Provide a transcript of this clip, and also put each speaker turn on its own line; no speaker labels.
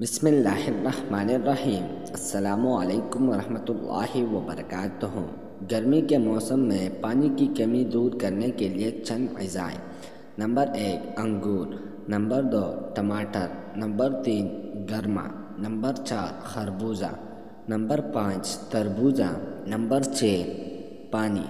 बिसमीम अल्लाम वरहमतुल्लाहि वबरकातुहू। गर्मी के मौसम में पानी की कमी दूर करने के लिए चंद अज़ाएँ नंबर एक, अंगूर। नंबर दो, टमाटर। नंबर तीन, गर्मा। नंबर चार, खरबूजा। नंबर पाँच, तरबूजा। नंबर छः, पानी।